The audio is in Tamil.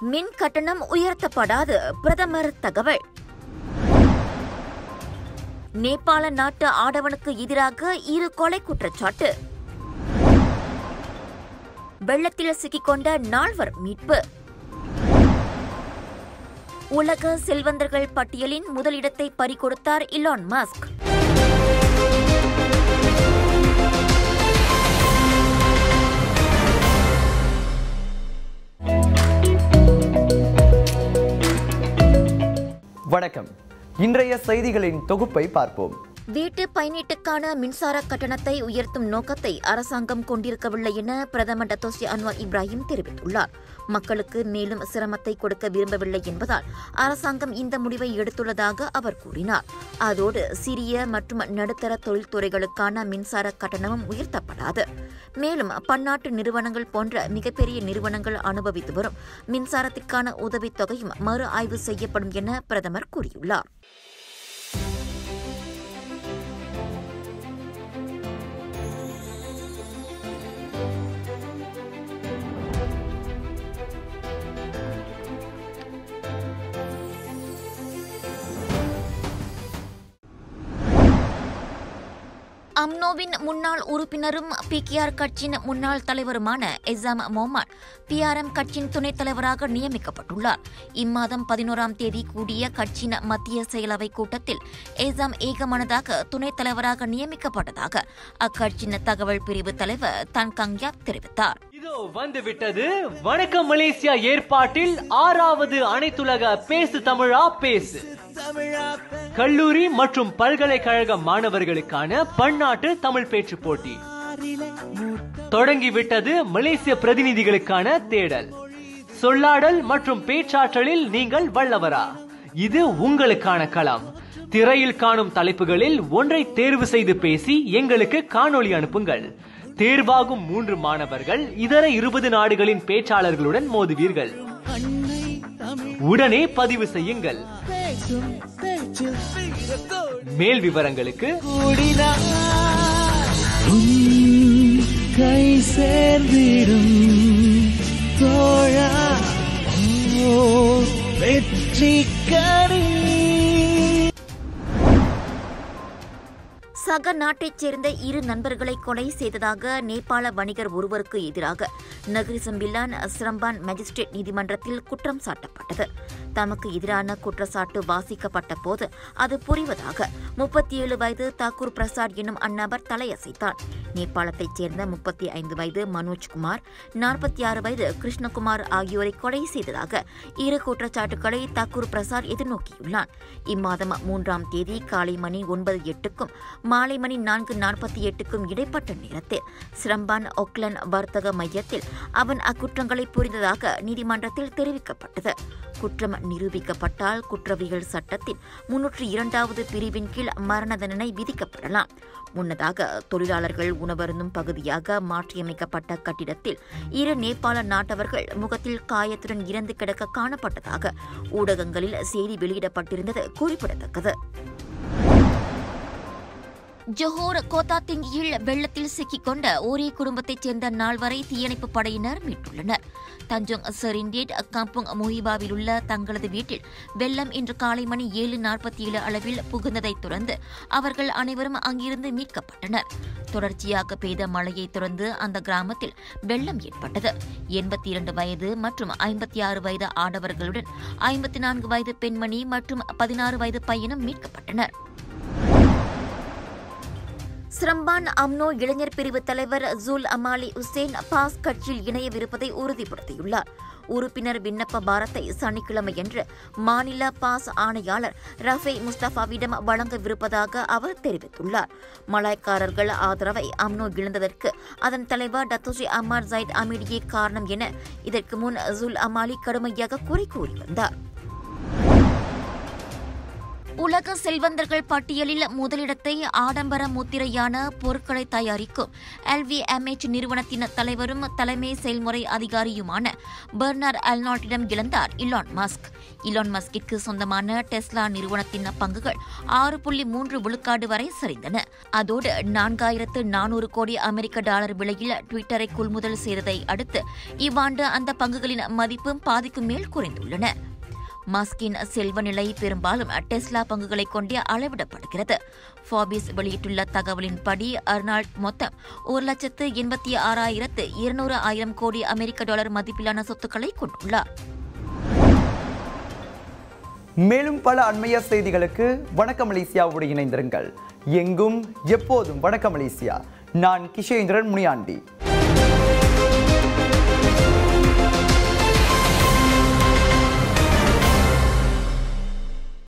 மின் கட்டணம் உயர்த்தப்படாது பிரதமர் தகவல். நேபாள நாட்டு ஆடவனுக்கு எதிராக இரு கொலை குற்றச்சாட்டு. வெள்ளத்தில் சிக்கிக்கொண்ட நால்வர் மீட்பு. உலக செல்வந்தர்கள் பட்டியலின் முதலிடத்தை பறிகொடுத்தார் இலான் மஸ்க். வணக்கம். இன்றைய செய்திகளின் தொகுப்பை பார்ப்போம். வீட்டு பயணீட்டுக்கான மின்சார கட்டணத்தை உயர்த்தும் நோக்கத்தை அரசாங்கம் கொண்டிருக்கவில்லை என பிரதமர் டத்தோசி அன்வார் இப்ராஹிம் தெரிவித்துள்ளார். மக்களுக்கு மேலும் சிரமத்தை கொடுக்க விரும்பவில்லை என்பதால் அரசாங்கம் இந்த முடிவை எடுத்துள்ளதாக அவர் கூறினார். அதோடு சிறிய மற்றும் நடுத்தர தொழில்துறைகளுக்கான மின்சார கட்டணமும் உயர்த்தப்படாது. மேலும் பன்னாட்டு நிறுவனங்கள் போன்ற மிகப்பெரிய நிறுவனங்கள் அனுபவித்து வரும் மின்சாரத்திற்கான உதவித் தொகையும் மறு ஆய்வு செய்யப்படும் என பிரதமர் கூறியுள்ளார். அம்னோவின் முன்னாள் உறுப்பினரும் பிகேஆர் கட்சியின் முன்னாள் தலைவருமான எசாம் மொஹமட் பிஆர்எம் கட்சியின் துணைத் தலைவராக நியமிக்கப்பட்டுள்ளார். இம்மாதம் பதினோராம் தேதி கூடிய கட்சியின் மத்திய செயலவை கூட்டத்தில் எசாம் ஏகமனதாக துணைத் தலைவராக நியமிக்கப்பட்டதாக அக்கட்சியின் தகவல் பிரிவு தலைவர் தன் கங்யாப் தெரிவித்தார். இதோ வந்துவிட்டது. வணக்கம் மலேசியா ஏற்பாட்டில் ஆறாவது அனைத்துலக பேசு தமிழா பேசு. கல்லூரி மற்றும் பல்கலைக்கழக மாணவர்களுக்கான பன்னாட்டு தமிழ் பேச்சு போட்டி. தொடங்கிவிட்டது மலேசிய பிரதிநிதிகளுக்கான தேடல். சொல்லாடல் மற்றும் பேச்சாற்றலில் நீங்கள் வல்லவரா? இது உங்களுக்கான களம். திரையில் காணும் தலைப்புகளில் ஒன்றை தேர்வு செய்து பேசி எங்களுக்கு காணொளி அனுப்புங்கள். தேர்வாகும் மூன்று மாணவர்கள் இதர இருபது நாடுகளின் பேச்சாளர்களுடன் மோதுவீர்கள் உடனே பதிவு செய்யுங்கள் மேல் விவரங்களுக்கு கை சேர்ந்திடும் தோழா வெற்றி சக நாட்டைச் சேர்ந்த இரு நண்பர்களை கொலை செய்ததாக நேபாள வணிகர் ஒருவருக்கு எதிராக நகரிசம்பில்லான் அஸ்ரம்பான் மேஜிஸ்ட்ரேட் நீதிமன்றத்தில் குற்றம் சாட்டப்பட்டது. தமக்கு எதிரான குற்றச்சாட்டு வாசிக்கப்பட்ட போது அது புரிவதாக முப்பத்தி ஏழு வயது தாக்கூர் பிரசாத் என்னும் அந்நபர் தலையசைத்தார். நேபாளத்தைச் சேர்ந்த முப்பத்தி ஐந்து வயது மனோஜ்குமார் நாற்பத்தி ஆறு வயது கிருஷ்ணகுமார் ஆகியோரை கொலை செய்ததாக இரு குற்றச்சாட்டுகளை தக்கூர் பிரசாத் எதிர்நோக்கியுள்ளான் இம்மாதம் மூன்றாம் தேதி காலை மணி ஒன்பது எட்டுக்கும் மாலை மணி நான்கு நாற்பத்தி எட்டுக்கும் இடைப்பட்ட நேரத்தில் சிரம்பான் ஒக்லன் வர்த்தக மையத்தில் அவன் அக்குற்றங்களை புரிந்ததாக நீதிமன்றத்தில் தெரிவிக்கப்பட்டது. குற்றம் நிரூபிக்கப்பட்டால் குற்றவியல் சட்டத்தின் முன்னூற்றி இரண்டாவது பிரிவின் கீழ் மரண தண்டனை விதிக்கப்படலாம். முன்னதாக தொழிலாளர்கள் உணவருந்தும் பகுதியாக மாற்றியமைக்கப்பட்ட கட்டிடத்தில் இரு நேபாள நாட்டவர்கள் முகத்தில் காயத்துடன் இறந்து கிடக்க காணப்பட்டதாக ஊடகங்களில் செய்தி வெளியிடப்பட்டிருந்தது குறிப்பிடத்தக்கது. ஜொஹோர் கோத்தாத்திங்கியில் வெள்ளத்தில் சிக்கிக்கொண்ட ஒரே குடும்பத்தைச் சேர்ந்த நால்வரை தீயணைப்பு படையினர் மீட்டுள்ளனர் தஞ்சோங் சரிண்டேட் காம்புங் மொஹிபாவில் உள்ள தங்களது வீட்டில் வெள்ளம் இன்று காலை மணி ஏழு நாற்பத்தி ஏழு அளவில் புகுந்ததைத் தொடர்ந்து அவர்கள் அனைவரும் அங்கிருந்து மீட்கப்பட்டனர். தொடர்ச்சியாக பெய்த மழையைத் தொடர்ந்து அந்த கிராமத்தில் வெள்ளம் ஏற்பட்டது. எண்பத்தி இரண்டு வயது மற்றும் ஐம்பத்தி ஆறு வயது ஆடவர்களுடன் ஐம்பத்தி நான்கு வயது பெண்மணி மற்றும் பதினாறு வயது பையனும் மீட்கப்பட்டனர். சிரம்பான் அம்னோ இளைஞர் பிரிவு தலைவர் ஜூல் அமாலி உசேன் பாஸ் கட்சியில் இணையவிருப்பதை உறுதிப்படுத்தியுள்ளார். உறுப்பினர் விண்ணப்ப பாரத்தை சனிக்கிழமையன்று மாநில பாஸ் ஆணையாளர் ரஃபே முஸ்தபாவிடம் வழங்கவிருப்பதாக அவர் தெரிவித்துள்ளார். மலாய்க்காரர்கள் ஆதரவை அம்னோ இழந்ததற்கு அதன் தலைவர் டத்தோஜி அமார் ஜைட் அமீடியே காரணம் என இதற்கு முன் ஜுல் அமாலி கடுமையாக குறை கூறி வந்தார் உலக செல்வந்தர்கள் பட்டியலில் முதலிடத்தை ஆடம்பர முத்திரையான பொருட்களை தயாரிக்கும் எல்விஎம்எச் நிறுவனத்தின் தலைவரும் தலைமை செயல்முறை அதிகாரியுமான பெர்னர் அல்நாட்டிடம் இழந்தார் இலான் மஸ்க். இலான் மஸ்கிற்கு சொந்தமான டெஸ்லா நிறுவனத்தின் பங்குகள் ஆறு புள்ளி மூன்று விழுக்காடு வரை சரிந்தன. அதோடு நான்காயிரத்து நானூறு கோடி அமெரிக்க டாலர் விலையில் ட்விட்டரை கொள்முதல் செய்ததை அடுத்து இவ்வாண்டு அந்த பங்குகளின் மதிப்பும் பாதிக்கும் மேல் குறைந்துள்ளன. மஸ்கின் செல்வ நிலை பெரும்பாலும் டெஸ்லா பங்குகளை கொண்டே அளவிடப்படுகிறது. ஃபாபிஸ் வெளியிட்டுள்ள தகவலின்படி அர்னால்ட் மொத்தம் ஒரு லட்சத்து எண்பத்தி ஆறாயிரத்து இருநூறு ஆயிரம் கோடி அமெரிக்க டாலர் மதிப்பிலான சொத்துக்களை கொண்டுள்ளார். மேலும் பல அண்மைய செய்திகளுக்கு வணக்கம் மலேசியாவோடு இணைந்திருங்கள். எங்கும் எப்போதும் வணக்கம் மலேசியா. நான் கிஷேந்திரன் முனியாண்டி.